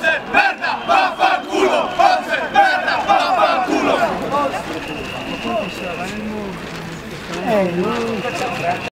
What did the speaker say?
Berta, va pa' culo, Once, Berta, va pa' culo.